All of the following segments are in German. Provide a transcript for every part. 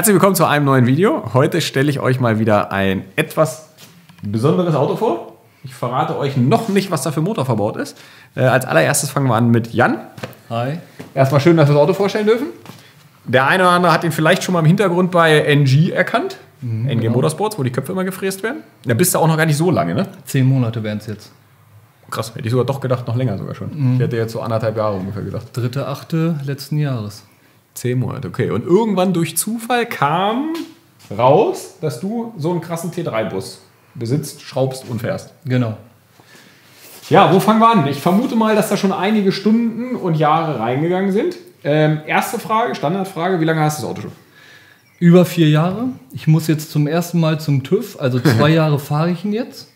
Herzlich willkommen zu einem neuen Video. Heute stelle ich euch mal wieder ein etwas besonderes Auto vor. Ich verrate euch noch nicht, was da für Motor verbaut ist. Äh, als allererstes fangen wir an mit Jan. Hi. Erstmal schön, dass wir das Auto vorstellen dürfen. Der eine oder andere hat ihn vielleicht schon mal im Hintergrund bei NG erkannt. NG genau. Motorsports, wo die Köpfe immer gefräst werden. Da bist du auch noch gar nicht so lange, ne? Zehn Monate wären es jetzt. Krass, hätte ich sogar doch gedacht, noch länger sogar schon. Ich hätte jetzt so anderthalb Jahre ungefähr gedacht. Dritte, achte letzten Jahres. Zehn Monate, okay. Und irgendwann durch Zufall kam raus, dass du so einen krassen T3-Bus besitzt, schraubst und fährst. Genau. Ja, wo fangen wir an? Ich vermute mal, dass da schon einige Stunden und Jahre reingegangen sind. Ähm, erste Frage, Standardfrage, wie lange hast du das Auto schon? Über vier Jahre. Ich muss jetzt zum ersten Mal zum TÜV. Also zwei Jahre fahre ich ihn jetzt.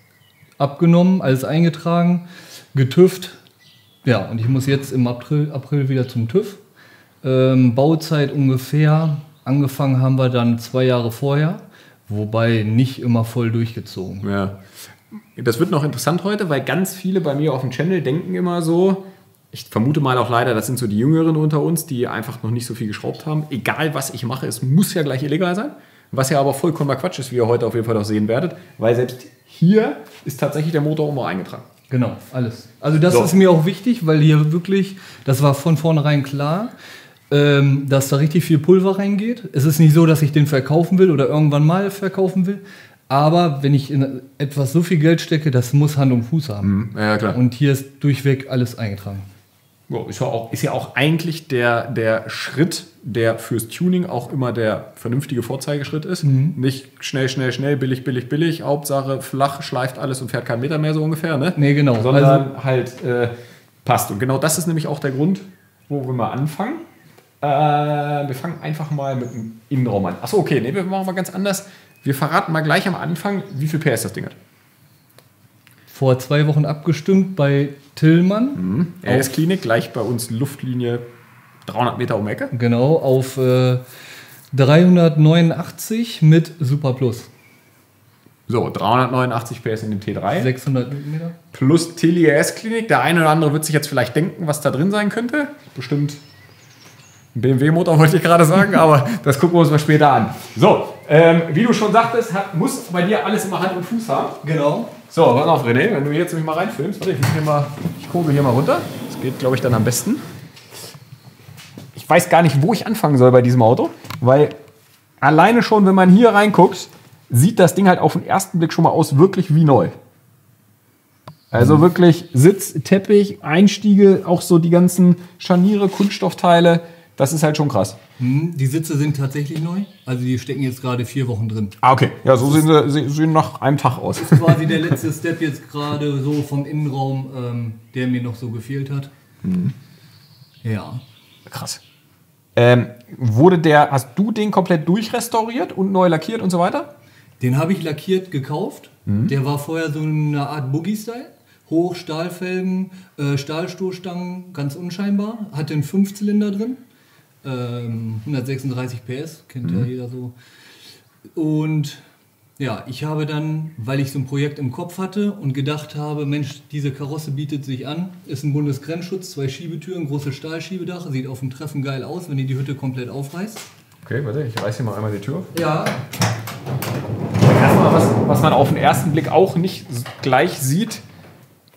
Abgenommen, alles eingetragen, getüft. Ja, und ich muss jetzt im April, April wieder zum TÜV. Ähm, Bauzeit ungefähr. Angefangen haben wir dann zwei Jahre vorher. Wobei nicht immer voll durchgezogen. Ja. Das wird noch interessant heute, weil ganz viele bei mir auf dem Channel denken immer so, ich vermute mal auch leider, das sind so die Jüngeren unter uns, die einfach noch nicht so viel geschraubt haben. Egal was ich mache, es muss ja gleich illegal sein. Was ja aber vollkommener Quatsch ist, wie ihr heute auf jeden Fall noch sehen werdet, weil selbst hier ist tatsächlich der Motor immer eingetragen. Genau, alles. Also das So. ist mir auch wichtig, weil hier wirklich, das war von vornherein klar, ähm, dass da richtig viel Pulver reingeht. Es ist nicht so, dass ich den verkaufen will oder irgendwann mal verkaufen will. Aber wenn ich in etwas so viel Geld stecke, das muss Hand und Fuß haben. Ja, klar. Und hier ist durchweg alles eingetragen. Ja, ist, ja auch, ist ja auch eigentlich der, der Schritt, der fürs Tuning auch immer der vernünftige Vorzeigeschritt ist. Nicht schnell, schnell, schnell, billig, billig, billig. Hauptsache flach, schleift alles und fährt keinen Meter mehr so ungefähr. Ne? Nee, genau. Sondern halt äh, passt. Und genau das ist nämlich auch der Grund, wo wir mal anfangen. Äh, wir fangen einfach mal mit dem Innenraum an. Achso, okay, nee, wir machen mal ganz anders. Wir verraten mal gleich am Anfang, wie viel PS das Ding hat. Vor zwei Wochen abgestimmt bei Tillmann. RS Klinik, gleich bei uns Luftlinie 300 Meter um Ecke. Genau, auf äh, 389 mit Super Plus. So, 389 PS in dem T3. 600 Newtonmeter. Plus Tilly RS Klinik. Der eine oder andere wird sich jetzt vielleicht denken, was da drin sein könnte. Bestimmt BMW-Motor, wollte ich gerade sagen, aber das gucken wir uns mal später an. So, ähm, wie du schon sagtest, hat, muss bei dir alles immer Hand und Fuß haben. Genau. So, pass auf, René, wenn du jetzt nämlich mal reinfilmst. Warte, ich, muss hier mal, ich kurbel hier mal runter. Das geht, glaube ich, dann am besten. Ich weiß gar nicht, wo ich anfangen soll bei diesem Auto, weil alleine schon, wenn man hier reinguckt, sieht das Ding halt auf den ersten Blick schon mal aus wirklich wie neu. Also wirklich Sitz, Teppich, Einstiege, auch so die ganzen Scharniere, Kunststoffteile. Das ist halt schon krass. Hm, Die Sitze sind tatsächlich neu. Also die stecken jetzt gerade vier Wochen drin. Ah, okay. Ja, so sehen sie sehen nach einem Tag aus. Quasi der letzte Step jetzt gerade so vom Innenraum, ähm, der mir noch so gefehlt hat. Ja. Krass. Ähm, wurde der, hast du den komplett durchrestauriert und neu lackiert und so weiter? Den habe ich lackiert gekauft. Der war vorher so eine Art Boogie-Style. Hoch, Stahlfelgen, äh, Stahlstoßstangen, ganz unscheinbar. Hatte einen Fünfzylinder drin. Ähm, 136 PS, kennt ja jeder so. Und ja, ich habe dann, weil ich so ein Projekt im Kopf hatte und gedacht habe, Mensch, diese Karosse bietet sich an, ist ein Bundesgrenzschutz, zwei Schiebetüren, großes Stahlschiebedach, sieht auf dem Treffen geil aus, wenn ihr die Hütte komplett aufreißt. Okay, warte, ich reiß hier mal einmal die Tür auf. Ja, Erstmal, was, was man auf den ersten Blick auch nicht gleich sieht,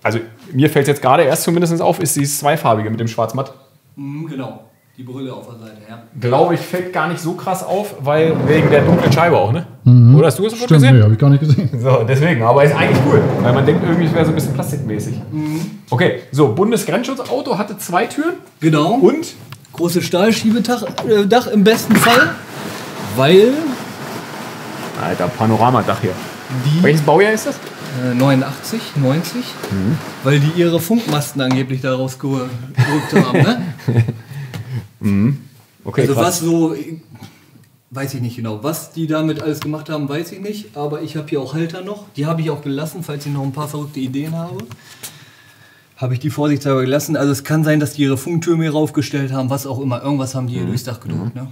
also mir fällt jetzt gerade erst zumindest auf, ist dieses zweifarbige mit dem Schwarz-Matt. Mhm, genau. Die Brille auf der Seite, ja. Glaube ich, fällt gar nicht so krass auf, weil wegen der dunklen Scheibe auch, ne? Oder hast du es sofort Stimmt, nee, gesehen? habe ich gar nicht gesehen. So, deswegen, aber ist eigentlich cool, weil man denkt irgendwie, es wäre so ein bisschen plastikmäßig. Okay, so, Bundesgrenzschutzauto hatte zwei Türen Genau. und Großes Stahlschiebedach äh, Dach im besten Fall, weil Alter, Panoramadach hier. die Welches Baujahr ist das? äh, 89, 90, weil die ihre Funkmasten angeblich da rausgerückt haben. Ne? Okay, also krass. was so, äh, weiß ich nicht genau, was die damit alles gemacht haben, weiß ich nicht. Aber ich habe hier auch Halter noch, die habe ich auch gelassen, falls ich noch ein paar verrückte Ideen habe. Habe ich die vorsichtshalber gelassen. Also es kann sein, dass die ihre Funktürme hier raufgestellt haben, was auch immer. Irgendwas haben die hier durchs Dach gedrückt. Ne?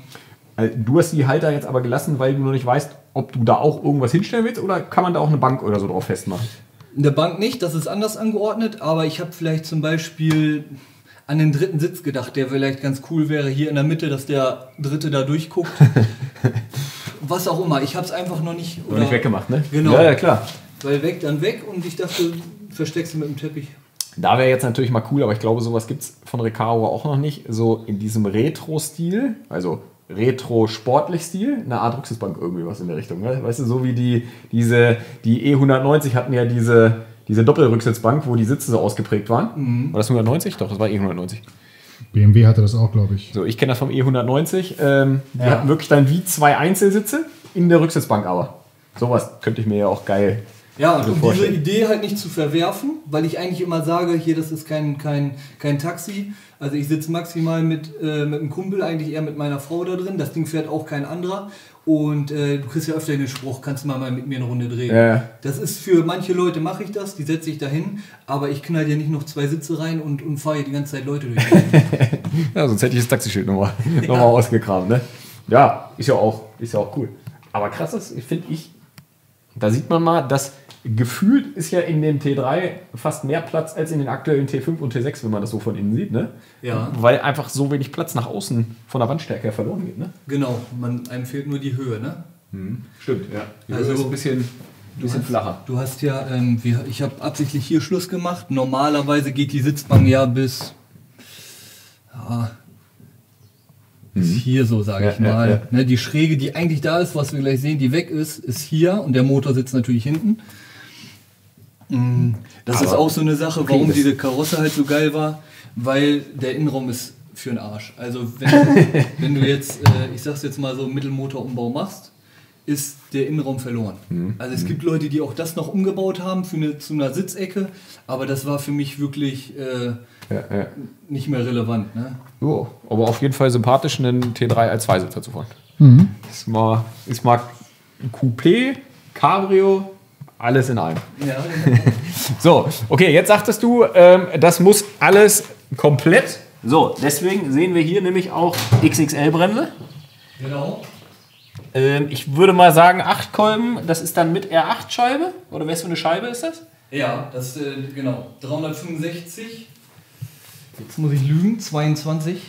Also, Du hast die Halter jetzt aber gelassen, weil du noch nicht weißt, ob du da auch irgendwas hinstellen willst oder kann man da auch eine Bank oder so drauf festmachen? In der Bank nicht, das ist anders angeordnet, aber ich habe vielleicht zum Beispiel an den dritten Sitz gedacht, der vielleicht ganz cool wäre hier in der Mitte, dass der dritte da durchguckt. Was auch immer. Ich habe es einfach noch nicht. Noch nicht weggemacht, ne? Genau. Ja, ja, klar. Weil weg, dann weg und ich dachte, versteckst du mit dem Teppich. Da wäre jetzt natürlich mal cool, aber ich glaube, sowas gibt es von Recaro auch noch nicht. So in diesem Retro-Stil, also Retro-Sportlich-Stil, eine Art Rücksitzbank irgendwie was in der Richtung. Ne? Weißt du, so wie die, diese, die E190 hatten ja diese, diese Doppelrücksitzbank, wo die Sitze so ausgeprägt waren. War das 190? Doch, das war E190. BMW hatte das auch, glaube ich. So, ich kenne das vom E190. Ähm, Ja. hatten wirklich dann wie zwei Einzelsitze in der Rücksitzbank aber. Sowas könnte ich mir ja auch geil. Ja, und Also um diese vorstellen. Idee halt nicht zu verwerfen, weil ich eigentlich immer sage, hier, das ist kein, kein, kein Taxi. Also ich sitze maximal mit, äh, mit einem Kumpel, eigentlich eher mit meiner Frau da drin. Das Ding fährt auch kein anderer. Und äh, du kriegst ja öfter den Spruch, kannst du mal, mal mit mir eine Runde drehen. Ja, ja. Das ist für manche Leute mache ich das, die setze ich dahin, aber ich knall dir nicht noch zwei Sitze rein und, und fahre die ganze Zeit Leute durch. Ja, sonst hätte ich das Taxischild nochmal noch mal ausgekramt, ne? Ja, ist ja auch, ist ja auch cool. Aber krass ist, finde ich, da sieht man mal, dass gefühlt ist ja in dem T3 fast mehr Platz als in den aktuellen T5 und T6, wenn man das so von innen sieht, ne? Ja. Weil einfach so wenig Platz nach außen von der Wandstärke her verloren geht, ne? genau, man, einem fehlt nur die Höhe, ne? Stimmt, ja. Die Also- Höhe ist ein bisschen, bisschen flacher. Du hast ja, ähm, wir, ich habe absichtlich hier Schluss gemacht. Normalerweise geht die Sitzbank ja bis, ja, bis hier so, sage Ja, ich ja, mal. ja. Ne, die Schräge, die eigentlich da ist, was wir gleich sehen, die weg ist, ist hier und der Motor sitzt natürlich hinten. Mm, Das Aber- ist auch so eine Sache, warum diese Karosse halt so geil war, weil der Innenraum ist für den Arsch. Also wenn, du- wenn du jetzt, äh, ich sag's jetzt mal so, Mittelmotorumbau machst, ist der Innenraum verloren. Mhm. Also es gibt Leute, die auch das noch umgebaut haben für eine, zu einer Sitzecke, aber das war für mich wirklich äh, Ja, ja. nicht mehr relevant. Ne? Jo, aber auf jeden Fall sympathisch, einen T3 als Zweisitzer zu fahren. Ist mal, ist mal ein Coupé, Cabrio, alles in einem. Ja, So, okay, jetzt sagtest du, ähm, das muss alles komplett. So, deswegen sehen wir hier nämlich auch XXL-Bremse. genau. Ähm, ich würde mal sagen, 8 Kolben, das ist dann mit R8-Scheibe? Oder was für eine Scheibe ist das? Ja, das äh, genau. 365. Jetzt muss ich lügen. 22.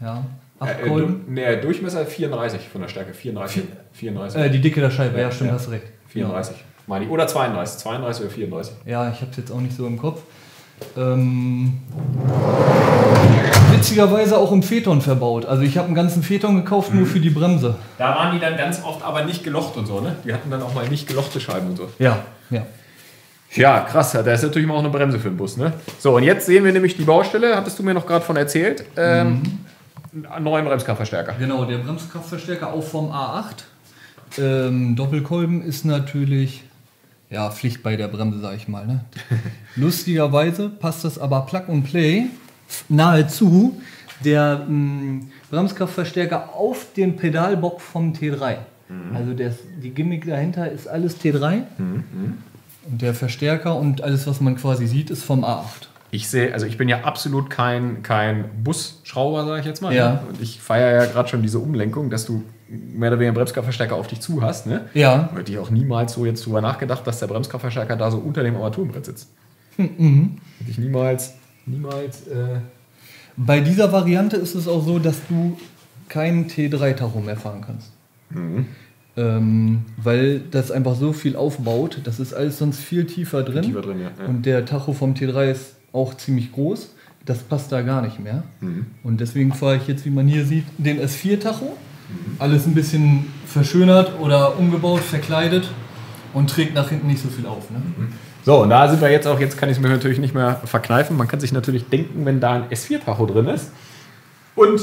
Ja. 8 Äh, Kolben. du, nee, Durchmesser 34 von der Stärke. 34. 34. Äh, die Dicke der Scheibe. Ja, stimmt, ja. hast recht. 34. Meine ich. Oder 32. 32 oder 34. Ja, ich habe es jetzt auch nicht so im Kopf. Ähm, witzigerweise auch im Phaeton verbaut. Also ich habe einen ganzen Phaeton gekauft, nur für die Bremse. Da waren die dann ganz oft aber nicht gelocht und so, ne? Die hatten dann auch mal nicht gelochte Scheiben und so. Ja, ja. Ja, krass. Da ist natürlich mal auch eine Bremse für den Bus, ne? So, und jetzt sehen wir nämlich die Baustelle, hattest du mir noch gerade von erzählt. Ähm, einen neuen Bremskraftverstärker. Genau, der Bremskraftverstärker auch vom A8. Ähm, Doppelkolben ist natürlich ja, Pflicht bei der Bremse, sag ich mal. Ne? Lustigerweise passt das aber Plug and Play nahezu der mh, Bremskraftverstärker auf den Pedalbock vom T3. Also der, die Gimmick dahinter ist alles T3 und der Verstärker und alles, was man quasi sieht, ist vom A8. Ich sehe, also ich bin ja absolut kein, kein Busschrauber, sage ich jetzt mal. Ja. Ne? Und ich feiere ja gerade schon diese Umlenkung, dass du mehr oder weniger Bremskraftverstärker auf dich zu hast, ne? Ja, Hätte ich auch niemals so jetzt drüber nachgedacht, dass der Bremskraftverstärker da so unter dem Armaturenbrett sitzt. Mhm. Hätte ich niemals, niemals. Äh Bei dieser Variante ist es auch so, dass du keinen T3-Tacho mehr fahren kannst. Ähm, weil das einfach so viel aufbaut. Das ist alles sonst viel tiefer drin. tiefer drin, ja. ja. Und der Tacho vom T3 ist auch ziemlich groß. Das passt da gar nicht mehr. Mhm. Und deswegen fahre ich jetzt, wie man hier sieht, den S4-Tacho. Alles ein bisschen verschönert oder umgebaut, verkleidet und trägt nach hinten nicht so viel auf. Ne? So, und da sind wir jetzt auch, jetzt kann ich es mir natürlich nicht mehr verkneifen. Man kann sich natürlich denken, wenn da ein S4-Tacho drin ist und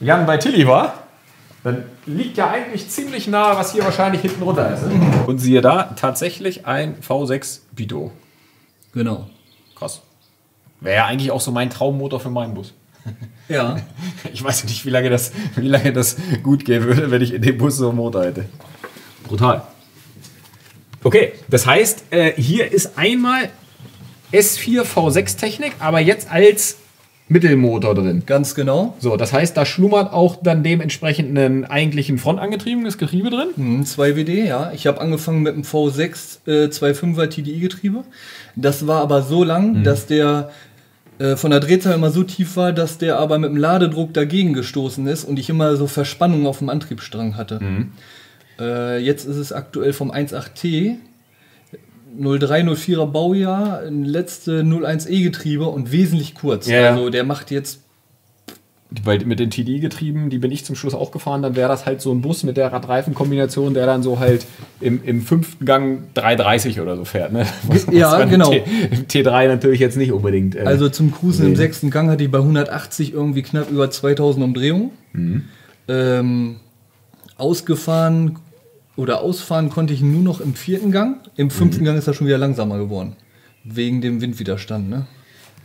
Jan bei Tilly war, dann liegt ja eigentlich ziemlich nah, was hier wahrscheinlich hinten runter ist. Ne? Und siehe da, tatsächlich ein V6 Bito. Genau. Krass. Wäre ja eigentlich auch so mein Traummotor für meinen Bus. Ja. Ich weiß nicht, wie lange das, wie lange das gut gehen würde, wenn ich in dem Bus so einen Motor hätte. Brutal. Okay, das heißt, äh, hier ist einmal S4 V6 Technik, aber jetzt als Mittelmotor drin. Ganz genau. So, das heißt, da schlummert auch dann dementsprechend ein eigentlichen frontangetriebenes Getriebe drin. Hm, 2WD, ja. Ich habe angefangen mit einem V6 äh, 2.5er TDI-Getriebe. Das war aber so lang, dass der äh, von der Drehzahl immer so tief war, dass der aber mit dem Ladedruck dagegen gestoßen ist und ich immer so Verspannung auf dem Antriebsstrang hatte. Äh, jetzt ist es aktuell vom 1.8T 0304er Baujahr, ein letzte 01E Getriebe und wesentlich kurz. Ja. Also der macht jetzt Weil mit den TDI-Getrieben, die bin ich zum Schluss auch gefahren, dann wäre das halt so ein Bus mit der Radreifenkombination, der dann so halt im, im fünften Gang 330 oder so fährt. Ne? Was, Ja, im genau. T, Im T3 natürlich jetzt nicht unbedingt. äh, Also zum Cruisen im Nee. sechsten Gang hatte ich bei 180 irgendwie knapp über 2000 Umdrehungen. Ähm, ausgefahren oder ausfahren konnte ich nur noch im vierten Gang. Im fünften Gang ist er schon wieder langsamer geworden. Wegen dem Windwiderstand. Ne?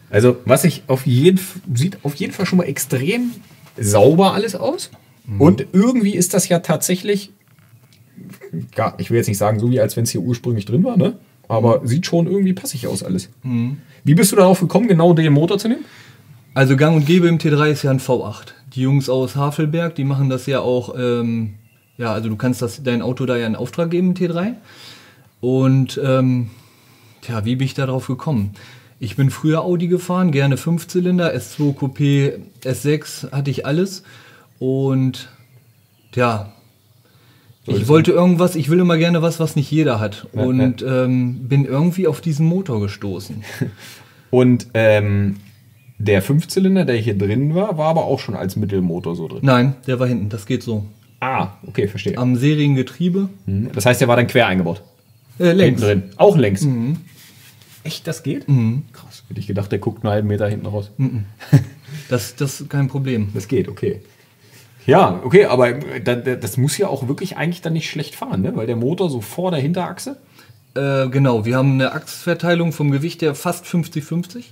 Also, was ich auf jeden sieht auf jeden Fall schon mal extrem sauber alles aus. Und irgendwie ist das ja tatsächlich, ja, ich will jetzt nicht sagen, so wie als wenn es hier ursprünglich drin war, ne? Aber sieht schon irgendwie passig aus alles. Wie bist du darauf gekommen, genau den Motor zu nehmen? Also Gang und Gäbe im T3 ist ja ein V8. Die Jungs aus Havelberg, die machen das ja auch, ähm, ja, also du kannst das, dein Auto da ja in Auftrag geben im T3. Und ähm, tja, wie bin ich da drauf gekommen? Ich bin früher Audi gefahren, gerne Fünfzylinder, S2 Coupé, S6 hatte ich alles. Und ja, ich wollte irgendwas, ich will immer gerne was, was nicht jeder hat. Und Ähm, bin irgendwie auf diesen Motor gestoßen. Und ähm, der Fünfzylinder, der hier drin war, war aber auch schon als Mittelmotor so drin. Nein, der war hinten, das geht so. Ah, okay, verstehe. Am Seriengetriebe. Mhm. Das heißt, der war dann quer eingebaut. Äh, längs. Hinten drin. Auch längs. Echt, das geht? Krass. Hätte ich gedacht, der guckt einen halben Meter hinten raus. Das, das ist kein Problem. Das geht, okay. Ja, okay, aber da- da- das muss ja auch wirklich eigentlich dann nicht schlecht fahren, ne? weil der Motor so vor der Hinterachse. Äh, genau, wir haben eine Achsverteilung vom Gewicht her fast 50-50.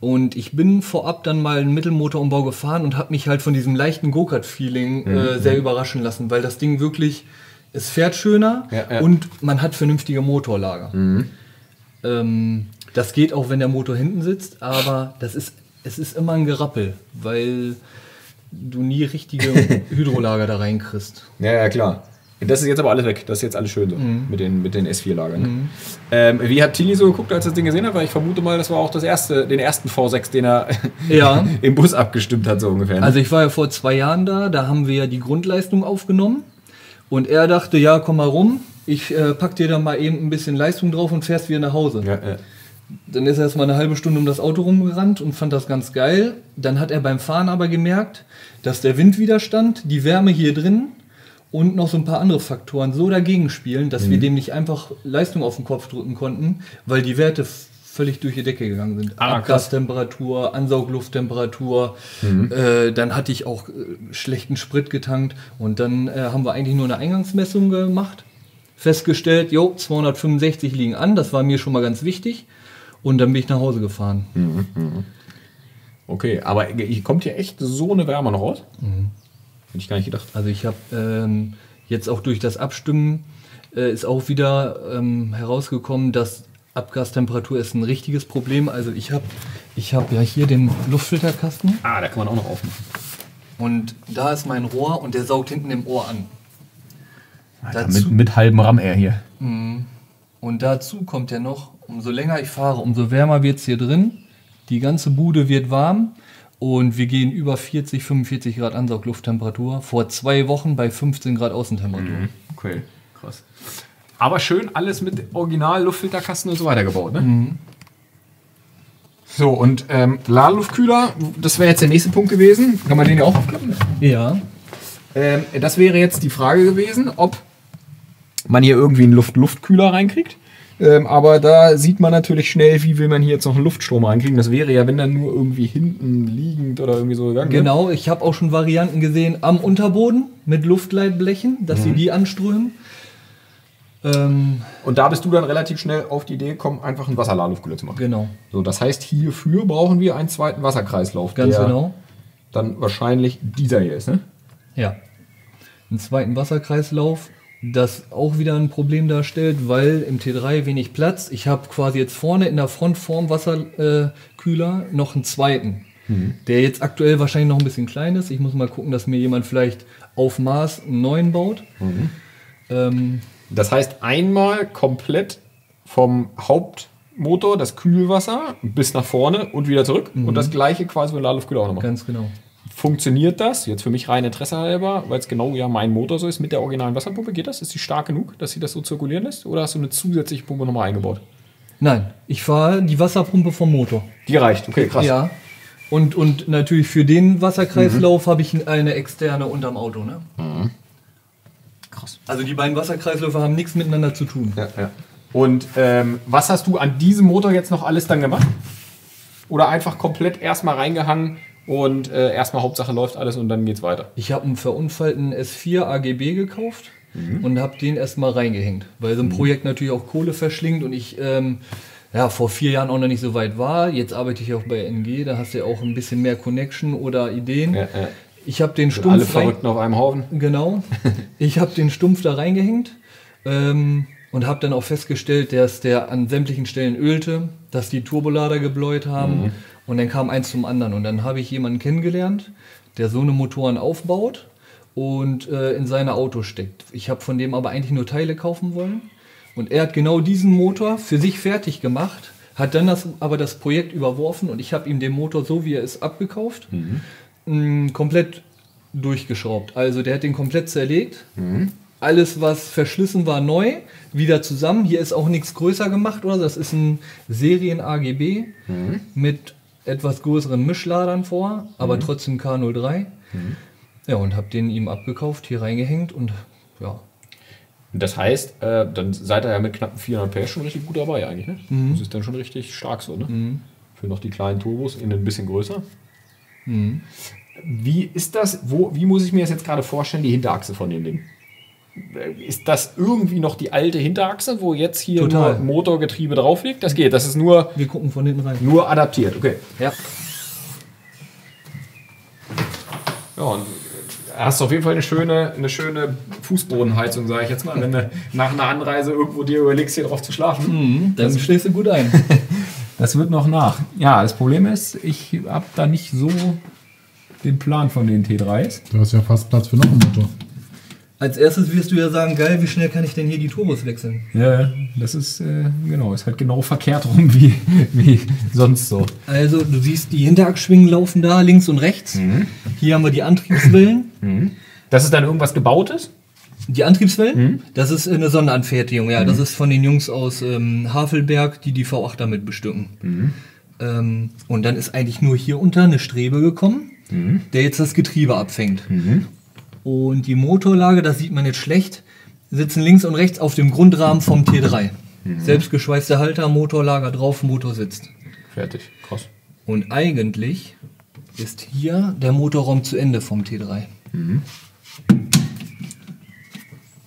Und ich bin vorab dann mal einen Mittelmotorumbau gefahren und habe mich halt von diesem leichten Go-Kart-Feeling äh, sehr überraschen lassen, weil das Ding wirklich, es fährt schöner Ja, ja. und man hat vernünftige Motorlager. Ähm, das geht auch, wenn der Motor hinten sitzt, aber das ist, es ist immer ein Gerappel, weil du nie richtige Hydrolager da reinkriegst. Ja, ja, klar. Das ist jetzt aber alles weg. Das ist jetzt alles schön so mit den, mit den S4-Lagern. Ne? Ähm, wie hat Tilly so geguckt, als er das Ding gesehen hat? Weil ich vermute mal, das war auch das erste, den ersten V6, den er Ja. im Bus abgestimmt hat, so ungefähr. Ne? Also ich war ja vor zwei Jahren da, da haben wir ja die Grundleistung aufgenommen und er dachte, ja, komm mal rum, ich äh, pack dir da mal eben ein bisschen Leistung drauf und fährst wieder nach Hause. ja, ja. Dann ist er erst mal eine halbe Stunde um das Auto rumgerannt und fand das ganz geil. Dann hat er beim Fahren aber gemerkt, dass der Windwiderstand, die Wärme hier drin und noch so ein paar andere Faktoren so dagegen spielen, dass wir dem nicht einfach Leistung auf den Kopf drücken konnten, weil die Werte völlig durch die Decke gegangen sind. Ah. Abgastemperatur, Ansaugluft-Temperatur. Äh, dann hatte ich auch äh, schlechten Sprit getankt und dann äh, haben wir eigentlich nur eine Eingangsmessung gemacht. Festgestellt, jo, 265 liegen an, das war mir schon mal ganz wichtig. Und dann bin ich nach Hause gefahren. Okay, aber kommt hier echt so eine Wärme noch raus? Mhm. Hätte ich gar nicht gedacht. Also ich habe ähm, jetzt auch durch das Abstimmen äh, ist auch wieder ähm, herausgekommen, dass Abgastemperatur ist ein richtiges Problem. Also ich habe ich hab ja hier den Luftfilterkasten Ah, da kann man auch noch aufmachen. und da ist mein Rohr und der saugt hinten im Ohr an. Alter, Dazu- mit, mit halbem RAM er hier. Und dazu kommt ja noch, umso länger ich fahre, umso wärmer wird es hier drin. Die ganze Bude wird warm und wir gehen über 40, 45 Grad Ansaugluft-Temperatur. Vor zwei Wochen bei 15 Grad Außentemperatur. Okay, krass. Aber schön alles mit Original Luftfilterkasten und so weiter gebaut, ne? So, und ähm, Ladeluftkühler, das wäre jetzt der nächste Punkt gewesen. Kann man den ja auch aufklappen? Ja. Ähm, das wäre jetzt die Frage gewesen, ob man hier irgendwie einen Luft-Luftkühler reinkriegt. Ähm, aber da sieht man natürlich schnell, wie will man hier jetzt noch einen Luftstrom reinkriegen. Das wäre ja, wenn dann nur irgendwie hinten liegend oder irgendwie so gegangen. Genau, ich habe auch schon Varianten gesehen am Unterboden mit Luftleitblechen, dass sie die anströmen. Ähm, Und da bist du dann relativ schnell auf die Idee gekommen, einfach einen Wasserladeluftkühler zu machen. genau, So, das heißt, hierfür brauchen wir einen zweiten Wasserkreislauf, ganz der genau. dann wahrscheinlich dieser hier ist, ne? Ja. Einen zweiten Wasserkreislauf, das auch wieder ein Problem darstellt, weil im T3 wenig Platz. Ich habe quasi jetzt vorne in der Front vorm Wasserkühler äh, noch einen zweiten, der jetzt aktuell wahrscheinlich noch ein bisschen klein ist. Ich muss mal gucken, dass mir jemand vielleicht auf Maß einen neuen baut. Ähm, Das heißt, einmal komplett vom Haupt Motor, das Kühlwasser bis nach vorne und wieder zurück. Und das gleiche quasi mit Ladeluftkühler auch nochmal. Ganz genau. Funktioniert das? Jetzt für mich rein Interesse halber, weil es genau ja mein Motor so ist, mit der originalen Wasserpumpe. Geht das? Ist die stark genug, dass sie das so zirkulieren lässt? Oder hast du eine zusätzliche Pumpe nochmal eingebaut? Nein, ich fahre die Wasserpumpe vom Motor. Die reicht, okay, krass. Ja. Und, und natürlich für den Wasserkreislauf habe ich eine externe unterm Auto. Ne? Krass. Also die beiden Wasserkreisläufe haben nichts miteinander zu tun. Ja, ja. Und ähm, was hast du an diesem Motor jetzt noch alles dann gemacht? Oder einfach komplett erstmal reingehangen und äh, erstmal Hauptsache läuft alles und dann geht's weiter? Ich habe einen verunfallten S4 AGB gekauft und habe den erstmal reingehängt, weil so ein Projekt natürlich auch Kohle verschlingt und ich ähm, ja, vor vier Jahren auch noch nicht so weit war. Jetzt arbeite ich auch bei NG, da hast du ja auch ein bisschen mehr Connection oder Ideen. Ja, ja. Ich habe den Alle Stumpf rein, Verrückten auf einem Haufen. Genau. Ich habe den Stumpf da reingehängt ähm, und habe dann auch festgestellt, dass der an sämtlichen Stellen ölte, dass die Turbolader gebläut haben und dann kam eins zum anderen. Und dann habe ich jemanden kennengelernt, der so eine Motoren aufbaut und äh, in seine Auto steckt. Ich habe von dem aber eigentlich nur Teile kaufen wollen. Und er hat genau diesen Motor für sich fertig gemacht, hat dann das, aber das Projekt überworfen und ich habe ihm den Motor so, wie er ist, abgekauft, mh, komplett durchgeschraubt. Also der hat den komplett zerlegt. Alles, was verschlissen war, neu, wieder zusammen. Hier ist auch nichts größer gemacht oder so. Das ist ein Serien-AGB mit etwas größeren Mischladern vor, aber trotzdem K03. Ja, und habe den ihm abgekauft, hier reingehängt und ja, Das heißt, äh, dann seid ihr ja mit knappen 400 PS schon richtig gut dabei eigentlich. Ne? Das ist dann schon richtig stark so. Ne? Für noch die kleinen Turbos, innen ein bisschen größer. Wie ist das? Wo, wie muss ich mir das jetzt gerade vorstellen, die Hinterachse von dem Ding? Ist das irgendwie noch die alte Hinterachse, wo jetzt hier Total. nur Motorgetriebe drauf liegt? Das geht, das ist nur, wir gucken von hinten rein. nur adaptiert, okay. Ja. Ja, und äh, hast auf jeden Fall eine schöne, eine schöne Fußbodenheizung, sage ich jetzt mal. Wenn du nach einer Anreise irgendwo dir überlegst, hier drauf zu schlafen. Dann schläfst du gut ein. Das wird noch nach. Ja, das Problem ist, ich habe da nicht so den Plan von den T3s. Da ist ja fast Platz für noch einen Motor. Als erstes wirst du ja sagen, geil, wie schnell kann ich denn hier die Turbos wechseln? Ja, das ist äh, genau, ist halt genau verkehrt rum wie, wie sonst so. Also du siehst, die Hinterachsschwingen laufen da links und rechts. Hier haben wir die Antriebswellen. Das ist dann irgendwas gebautes? Die Antriebswellen, das ist eine Sonderanfertigung, ja. Das ist von den Jungs aus ähm, Havelberg, die die V8 damit bestücken. Ähm, und dann ist eigentlich nur hier unter eine Strebe gekommen, der jetzt das Getriebe abfängt. Und die Motorlage, das sieht man jetzt schlecht, sitzen links und rechts auf dem Grundrahmen vom T3. Selbstgeschweißter Halter, Motorlager drauf, Motor sitzt. Fertig, krass. Und eigentlich ist hier der Motorraum zu Ende vom T3.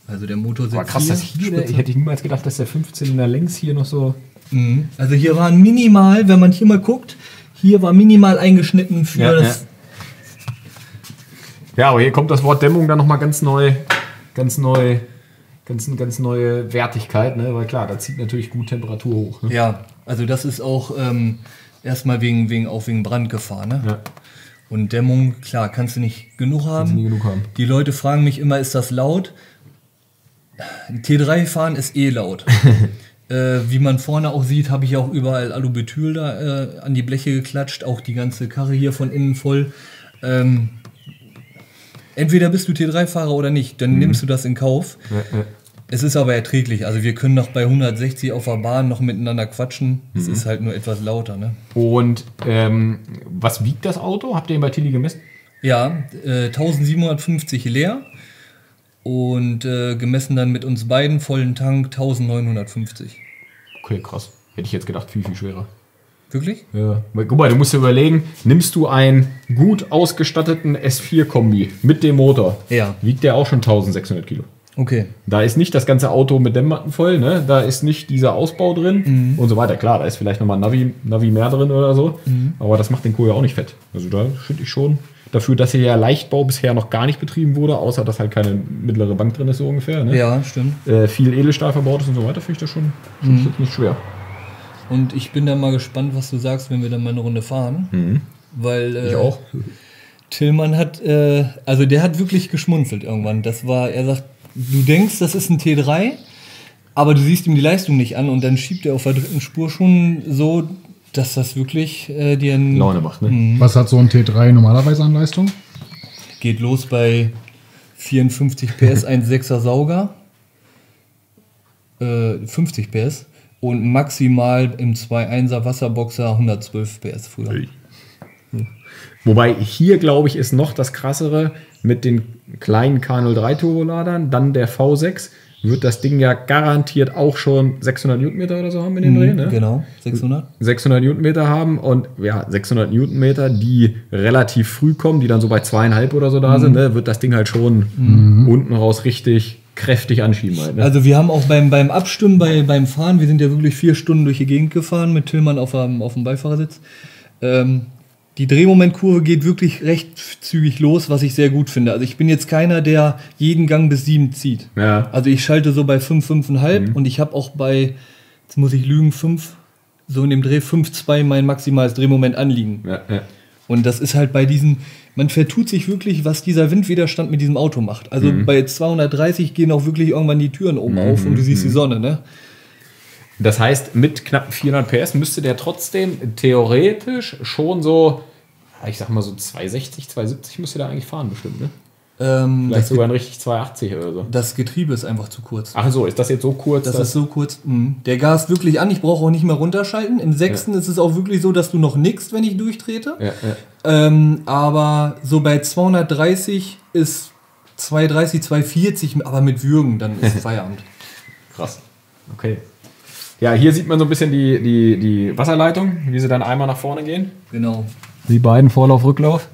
Also der Motor sitzt Aber krass, hier. dass hier, der, hätte ich niemals gedacht, dass der 15er längs hier noch so. Mhm. Also hier waren minimal, wenn man hier mal guckt, hier war minimal eingeschnitten für Ja, das. Ja, aber hier kommt das Wort Dämmung dann nochmal ganz neu, ganz neu, ganz, ganz neue Wertigkeit, ne? Weil klar, da zieht natürlich gut Temperatur hoch. Ne? Ja, also das ist auch ähm, erstmal wegen, wegen, auch wegen Brandgefahr. Ne? Ja. Und Dämmung, klar, kannst du nicht genug haben. nie genug haben. Die Leute fragen mich immer, ist das laut? T3 fahren ist eh laut. äh, wie man vorne auch sieht, habe ich auch überall Alubetyl da äh, an die Bleche geklatscht, auch die ganze Karre hier von innen voll. Ähm, entweder bist du T3-Fahrer oder nicht, dann nimmst du das in Kauf. Ja, ja. Es ist aber erträglich. Also wir können noch bei 160 auf der Bahn noch miteinander quatschen. Es ist halt nur etwas lauter. Ne? Und ähm, was wiegt das Auto? Habt ihr ihn bei Tilly gemessen? Ja, äh, 1750 leer und äh, gemessen dann mit uns beiden vollen Tank 1950. Okay, krass. Hätte ich jetzt gedacht, viel, viel schwerer. Wirklich? Ja. Guck mal, du musst dir überlegen, nimmst du einen gut ausgestatteten S4-Kombi mit dem Motor, Ja. wiegt der auch schon 1600 Kilo. Okay. Da ist nicht das ganze Auto mit Dämmmatten voll, ne? da ist nicht dieser Ausbau drin und so weiter. Klar, da ist vielleicht nochmal ein Navi, Navi mehr drin oder so, aber das macht den Kohl ja auch nicht fett. Also da finde ich schon, dafür, dass hier ja Leichtbau bisher noch gar nicht betrieben wurde, außer dass halt keine mittlere Bank drin ist, so ungefähr. Ne? Ja, stimmt. Äh, viel Edelstahl verbaut ist und so weiter, finde ich das schon, ich jetzt nicht schwer. Und ich bin dann mal gespannt, was du sagst, wenn wir dann mal eine Runde fahren. Weil äh, Ich auch. Tillmann hat, äh, also der hat wirklich geschmunzelt irgendwann. Das war, er sagt, du denkst, das ist ein T3, aber du siehst ihm die Leistung nicht an und dann schiebt er auf der dritten Spur schon so, dass das wirklich äh, dir ein Laune macht, ne? Mhm. Was hat so ein T3 normalerweise an Leistung? geht los bei 54 PS, 1,6er Sauger, äh, 50 PS und maximal im 2.1er Wasserboxer 112 PS früher. Wobei hier, glaube ich, ist noch das krassere mit den kleinen K03 Turboladern, dann der V6, wird das Ding ja garantiert auch schon 600 Newtonmeter oder so haben in den Dreh, ne? Genau, 600. 600 Newtonmeter haben und ja, 600 Newtonmeter, die relativ früh kommen, die dann so bei zweieinhalb oder so da sind, ne, wird das Ding halt schon unten raus richtig kräftig anschieben halt. Ne? Also wir haben auch beim, beim Abstimmen, bei, beim Fahren, wir sind ja wirklich vier Stunden durch die Gegend gefahren mit Tillmann auf dem, auf dem Beifahrersitz. Ähm, die Drehmomentkurve geht wirklich recht zügig los, was ich sehr gut finde. Also ich bin jetzt keiner, der jeden Gang bis sieben zieht. Ja. Also ich schalte so bei 5, 5,5 und ich habe auch bei, jetzt muss ich lügen, 5, so in dem Dreh 5,2 mein maximales Drehmoment anliegen. ja, ja. Und das ist halt bei diesen, man vertut sich wirklich, was dieser Windwiderstand mit diesem Auto macht. Also bei 230 gehen auch wirklich irgendwann die Türen oben auf und du siehst die Sonne, ne? Das heißt, mit knapp 400 PS müsste der trotzdem theoretisch schon so, ja, ich sag mal so 260, 270 müsste der eigentlich fahren bestimmt, ne? Ähm, Vielleicht sogar ein richtig 280 oder so. das Getriebe ist einfach zu kurz. Ach so, ist das jetzt so kurz? Das ist so kurz. mh. Der Gas wirklich an, ich brauche auch nicht mehr runterschalten. Im sechsten ist es auch wirklich so, dass du noch nickst, wenn ich durchtrete. ja, ja. Ähm, aber so bei 230 ist 230, 240, aber mit Würgen, dann ist Feierabend. Krass. Okay. Ja, hier sieht man so ein bisschen die, die, die Wasserleitung, wie sie dann einmal nach vorne gehen. Genau. Die beiden Vorlauf, Rücklauf.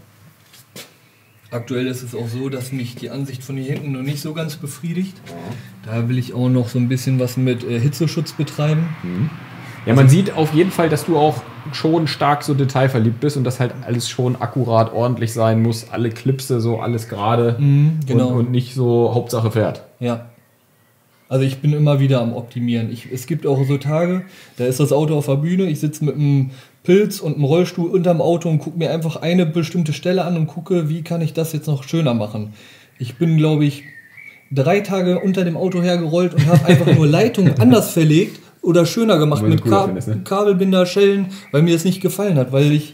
Aktuell ist es auch so, dass mich die Ansicht von hier hinten noch nicht so ganz befriedigt. Da will ich auch noch so ein bisschen was mit äh, Hitzeschutz betreiben. Ja, man sieht auf jeden Fall, dass du auch schon stark so detailverliebt bist und dass halt alles schon akkurat ordentlich sein muss. Alle Klipse, so alles gerade genau. und, und nicht so Hauptsache fährt. Ja. Also ich bin immer wieder am Optimieren. Ich, es gibt auch so Tage, da ist das Auto auf der Bühne, ich sitze mit einem Pilz und einem Rollstuhl unterm Auto und gucke mir einfach eine bestimmte Stelle an und gucke, wie kann ich das jetzt noch schöner machen. Ich bin, glaube ich, drei Tage unter dem Auto hergerollt und habe einfach nur Leitungen anders verlegt oder schöner gemacht mit Ka findest, ne? Kabelbinder, Schellen, weil mir das nicht gefallen hat, weil ich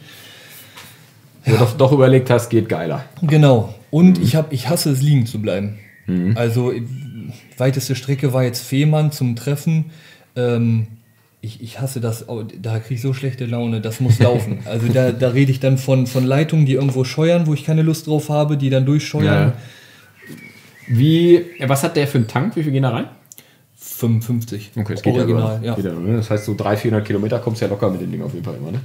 du doch, doch überlegt hast, geht geiler. Genau. Und ich, hab, ich hasse es, liegen zu bleiben. Also, äh, weiteste Strecke war jetzt Fehmarn zum Treffen. Ähm, ich, ich hasse das, au- da kriege ich so schlechte Laune, das muss laufen. Also, da, da rede ich dann von, von Leitungen, die irgendwo scheuern, wo ich keine Lust drauf habe, die dann durchscheuern. Ja. Wie, ja, was hat der für einen Tank? Wie viel gehen da rein? 55. Okay, das geht Original, ja. ja. Geht ja ne? Das heißt, so 300, 400 Kilometer kommst du ja locker mit dem Ding auf jeden Fall immer, ne?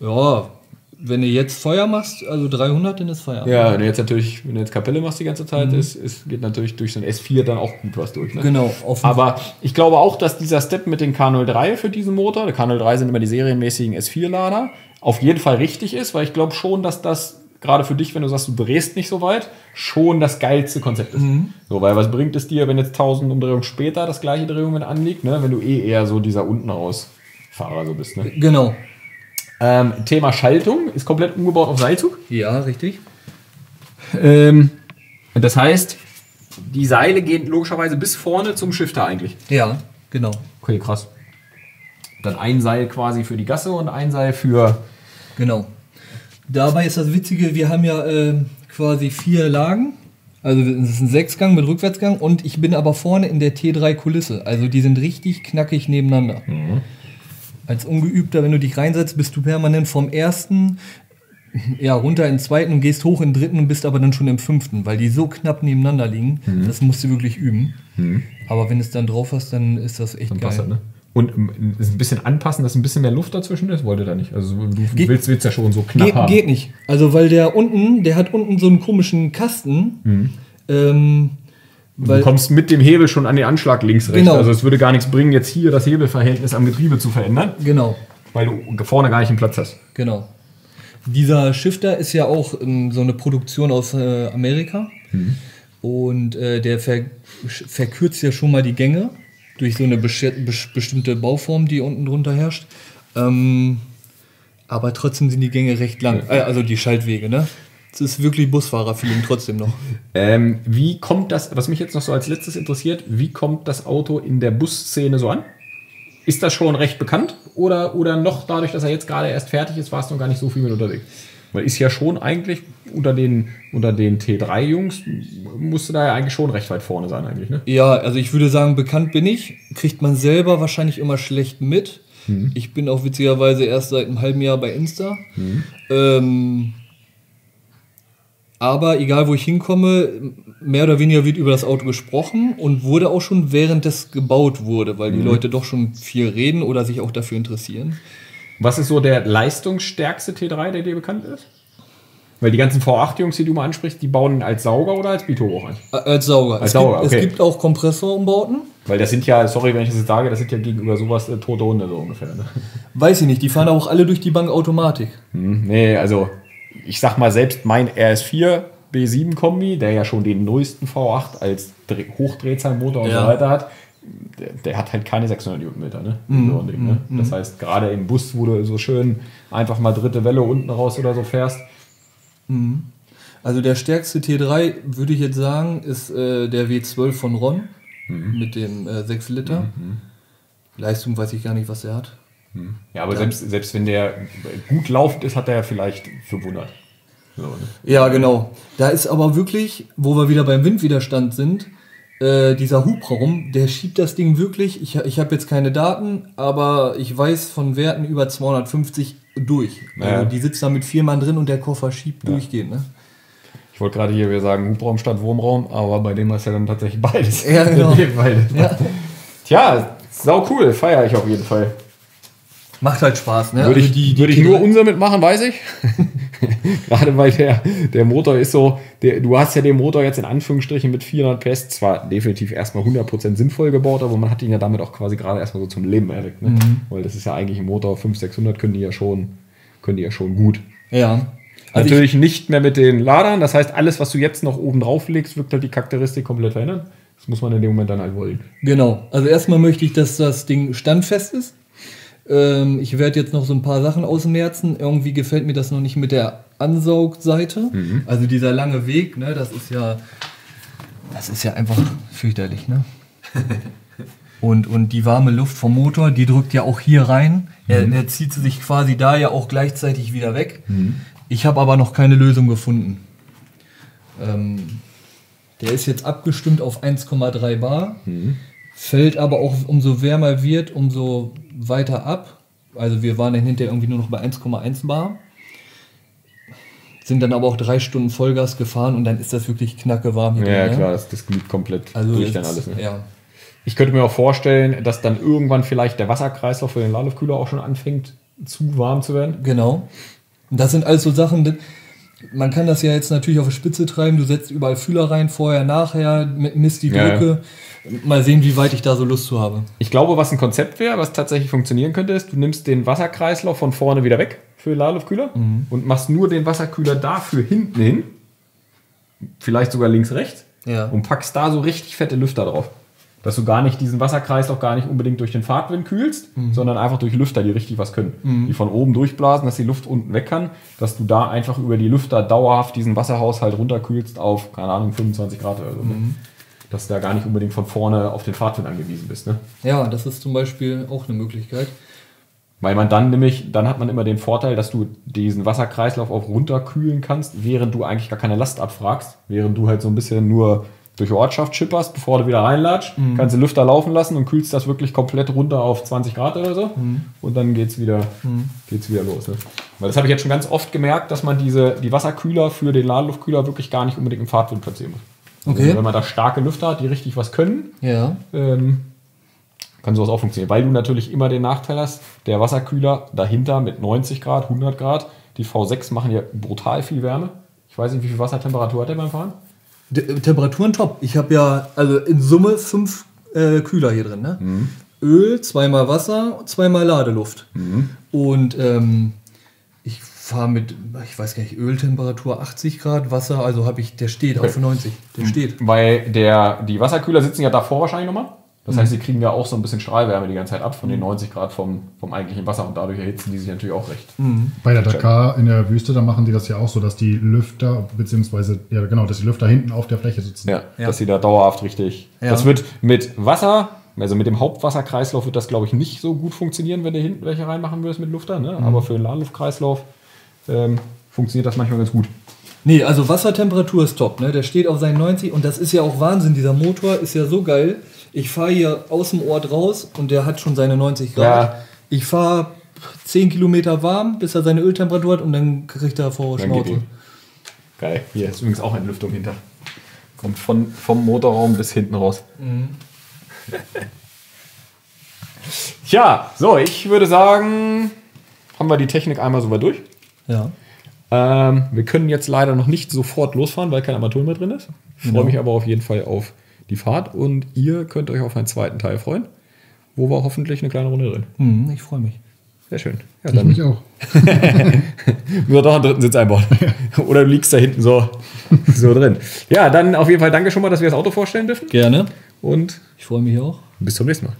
Ja, wenn du jetzt Feuer machst, also 300, dann ist Feierabend. Ja, wenn du jetzt natürlich, wenn du jetzt Kapelle machst die ganze Zeit, ist, ist, geht natürlich durch so ein S4 dann auch gut was durch. Ne? Genau. Aber ich glaube auch, dass dieser Step mit den K03 für diesen Motor, der K03 sind immer die serienmäßigen S4-Lader, auf jeden Fall richtig ist, weil ich glaube schon, dass das gerade für dich, wenn du sagst, du drehst nicht so weit, schon das geilste Konzept ist. So, weil was bringt es dir, wenn jetzt 1000 Umdrehungen später das gleiche Drehmoment anliegt, ne? wenn du eh eher so dieser unten raus Fahrer so bist. Ne? Genau. Ähm, Thema Schaltung ist komplett umgebaut auf Seilzug. Ja, richtig. Ähm, das heißt, die Seile gehen logischerweise bis vorne zum Shifter eigentlich. Ja, genau. Okay, krass. Dann ein Seil quasi für die Gasse und ein Seil für. Genau. Dabei ist das Witzige, wir haben ja äh, quasi vier Lagen. Also es ist ein Sechsgang mit Rückwärtsgang und ich bin aber vorne in der T3-Kulisse. Also die sind richtig knackig nebeneinander. Als Ungeübter, wenn du dich reinsetzt, bist du permanent vom ersten ja, runter in den zweiten und gehst hoch in den dritten und bist aber dann schon im fünften, weil die so knapp nebeneinander liegen. Das musst du wirklich üben. Aber wenn du es dann drauf hast, dann ist das echt Dann geil. das, ne? Und ähm, ist ein bisschen anpassen, dass ein bisschen mehr Luft dazwischen ist, wollte er nicht. Also du Geht- willst, willst ja schon so knapp Geht, haben. geht nicht. Also, weil der unten, der hat unten so einen komischen Kasten. Ähm, Du kommst mit dem Hebel schon an den Anschlag links rechts. Genau. Also es würde gar nichts bringen, jetzt hier das Hebelverhältnis am Getriebe zu verändern, genau, weil du vorne gar nicht einen Platz hast. genau. Dieser Shifter ist ja auch ähm, so eine Produktion aus äh, Amerika. Und äh, der ver verkürzt ja schon mal die Gänge durch so eine bestimmte Bauform, die unten drunter herrscht. Ähm, aber trotzdem sind die Gänge recht lang. Äh, also die Schaltwege, ne? Es ist wirklich Busfahrer-Feeling trotzdem noch. Ähm, wie kommt das, was mich jetzt noch so als letztes interessiert, wie kommt das Auto in der Busszene so an? Ist das schon recht bekannt oder, oder noch dadurch, dass er jetzt gerade erst fertig ist, war es noch gar nicht so viel mit unterwegs? Weil ist ja schon eigentlich unter den, unter den T3-Jungs, musste da ja eigentlich schon recht weit vorne sein eigentlich, ne? Ja, also ich würde sagen, bekannt bin ich. Kriegt man selber wahrscheinlich immer schlecht mit. Ich bin auch witzigerweise erst seit einem halben Jahr bei Insta. Ähm, aber egal, wo ich hinkomme, mehr oder weniger wird über das Auto gesprochen und wurde auch schon während es gebaut wurde, weil die Leute doch schon viel reden oder sich auch dafür interessieren. Was ist so der leistungsstärkste T3, der dir bekannt ist? Weil die ganzen V8-Jungs, die du mal ansprichst, die bauen als Sauger oder als Biturbo auch ein? Äh, Als Sauger. Als es, Sauger, gibt, okay. es gibt auch Kompressorumbauten. Weil das sind ja, sorry, wenn ich das jetzt sage, das sind ja gegenüber sowas äh, tote Hunde so ungefähr. Ne? Weiß ich nicht, die fahren auch alle durch die Bank Automatik. Hm, nee, also ich sag mal, selbst mein RS4 B7 Kombi, der ja schon den neuesten V8 als Dreh Hochdrehzahlmotor und Ja. so weiter hat, der, der hat halt keine 600 Newtonmeter. Ne? so ein Ding, ne? Das heißt, gerade im Bus, wo du so schön einfach mal dritte Welle unten raus oder so fährst, Also der stärkste T3, würde ich jetzt sagen, ist äh, der W12 von Ron mit dem äh, 6 Liter. Leistung weiß ich gar nicht, was er hat. ja, aber selbst, selbst wenn der gut laufend ist, hat er vielleicht 500. So, ne? Ja, genau. Da ist aber wirklich, wo wir wieder beim Windwiderstand sind, äh, dieser Hubraum, der schiebt das Ding wirklich, ich, ich habe jetzt keine Daten, aber ich weiß von Werten über 250 durch. Ja. Also die sitzt da mit vier Mann drin und der Koffer schiebt durchgehend. Ne? Ich wollte gerade hier wieder sagen Hubraum statt Wurmraum, aber bei dem ist ja dann tatsächlich beides. Ja, genau. Beides. Tja, sau cool, feiere ich auf jeden Fall. Macht halt Spaß, ne? Würde ich, Also die, die würde ich T3 nur unser mitmachen, weiß ich. Gerade weil der, der Motor ist so, der, du hast ja den Motor jetzt in Anführungsstrichen mit 400 PS zwar definitiv erstmal 100% sinnvoll gebaut, aber man hat ihn ja damit auch quasi gerade erstmal so zum Leben erweckt. Ne? Mhm. Weil das ist ja eigentlich ein Motor 500, 600 können die ja schon, können die ja schon gut. Ja. Also Natürlich nicht mehr mit den Ladern, das heißt, alles, was du jetzt noch oben drauf legst, wird halt die Charakteristik komplett verändern. Das muss man in dem Moment dann halt wollen. Genau. Also erstmal möchte ich, dass das Ding standfest ist. Ähm, ich werde jetzt noch so ein paar Sachen ausmerzen. Irgendwie gefällt mir das noch nicht mit der Ansaugseite. Also dieser lange Weg, ne, das ist ja, das ist ja einfach fürchterlich, ne? Und, und die warme Luft vom Motor, die drückt ja auch hier rein. Er, er zieht sie sich quasi da ja auch gleichzeitig wieder weg. Ich habe aber noch keine Lösung gefunden. Ähm, der ist jetzt abgestimmt auf 1,3 Bar, fällt aber auch, umso wärmer wird, umso weiter ab. Also wir waren dann hinterher irgendwie nur noch bei 1,1 Bar. Sind dann aber auch drei Stunden Vollgas gefahren und dann ist das wirklich knacke warm hier Ja, drin, ne? klar, das, das glüht komplett Also durch dann alles. Ne? ja. Ich könnte mir auch vorstellen, dass dann irgendwann vielleicht der Wasserkreislauf für den Ladluftkühler auch schon anfängt, zu warm zu werden. Genau. Und das sind alles so Sachen, die- man kann das ja jetzt natürlich auf die Spitze treiben. Du setzt überall Fühler rein, vorher, nachher, misst die Ja, Drücke. Mal sehen, wie weit ich da so Lust zu habe. Ich glaube, was ein Konzept wäre, was tatsächlich funktionieren könnte, ist, du nimmst den Wasserkreislauf von vorne wieder weg für den Ladluftkühler und machst nur den Wasserkühler dafür hinten hin, vielleicht sogar links, rechts, Ja. und packst da so richtig fette Lüfter drauf. Dass du gar nicht diesen Wasserkreislauf gar nicht unbedingt durch den Fahrtwind kühlst, sondern einfach durch Lüfter, die richtig was können. Die von oben durchblasen, dass die Luft unten weg kann, dass du da einfach über die Lüfter dauerhaft diesen Wasserhaushalt runterkühlst auf, keine Ahnung, 25 Grad oder so. ne? Dass du da gar nicht unbedingt von vorne auf den Fahrtwind angewiesen bist. Ne? Ja, das ist zum Beispiel auch eine Möglichkeit. Weil man dann nämlich, dann hat man immer den Vorteil, dass du diesen Wasserkreislauf auch runterkühlen kannst, während du eigentlich gar keine Last abfragst, während du halt so ein bisschen nur durch Ortschaft schipperst, bevor du wieder reinlatscht, kannst du Lüfter laufen lassen und kühlst das wirklich komplett runter auf 20 Grad oder so und dann geht's wieder, geht's wieder los. Ne? Weil das habe ich jetzt schon ganz oft gemerkt, dass man diese, die Wasserkühler für den Ladeluftkühler wirklich gar nicht unbedingt im Fahrtwind platzieren muss. Also Okay. wenn man da starke Lüfter hat, die richtig was können, Ja. ähm, kann sowas auch funktionieren. Weil du natürlich immer den Nachteil hast, der Wasserkühler dahinter mit 90 Grad, 100 Grad, die V6 machen ja brutal viel Wärme. Ich weiß nicht, wie viel Wassertemperatur hat der beim Fahren? D Temperaturen top. Ich habe ja also in Summe fünf äh, Kühler hier drin. Ne? Öl, zweimal Wasser, zweimal Ladeluft. Und ähm, ich fahre mit, ich weiß gar nicht, Öltemperatur 80 Grad, Wasser, also habe ich, der steht auf 90. Der steht. Weil der, die Wasserkühler sitzen ja davor wahrscheinlich nochmal. Das heißt, sie kriegen ja auch so ein bisschen Strahlwärme die ganze Zeit ab von den 90 Grad vom, vom eigentlichen Wasser und dadurch erhitzen die sich natürlich auch recht. Bei der Dakar in der Wüste, da machen die das ja auch so, dass die Lüfter, beziehungsweise, ja genau, dass die Lüfter hinten auf der Fläche sitzen. Ja, Ja. dass sie da dauerhaft richtig. Ja. Das wird mit Wasser, also mit dem Hauptwasserkreislauf wird das, glaube ich, nicht so gut funktionieren, wenn du hinten welche reinmachen würdest mit Lufter. Ne? Aber für den Ladeluftkreislauf ähm, funktioniert das manchmal ganz gut. Nee, also Wassertemperatur ist top, ne? Der steht auf seinen 90 und das ist ja auch Wahnsinn. Dieser Motor ist ja so geil. Ich fahre hier aus dem Ort raus und der hat schon seine 90 Grad. Ja. Ich fahre 10 Kilometer warm, bis er seine Öltemperatur hat und dann kriegt er vor Schnauze. Geil. Hier ist übrigens auch Entlüftung hinter. Kommt von, vom Motorraum bis hinten raus. Tja, so, ich würde sagen, haben wir die Technik einmal soweit durch. Ja. Ähm, wir können jetzt leider noch nicht sofort losfahren, weil kein Armatur mehr drin ist. Ich freue Genau. mich aber auf jeden Fall auf die Fahrt und ihr könnt euch auf einen zweiten Teil freuen, wo wir hoffentlich eine kleine Runde drin. Hm, ich freue mich. Sehr schön. Ja, Ich mich auch. nur doch einen dritten Sitz einbauen. Oder du liegst da hinten so, so drin. Ja, dann auf jeden Fall danke schon mal, dass wir das Auto vorstellen dürfen Gerne. und Ich freue mich auch. bis zum nächsten Mal.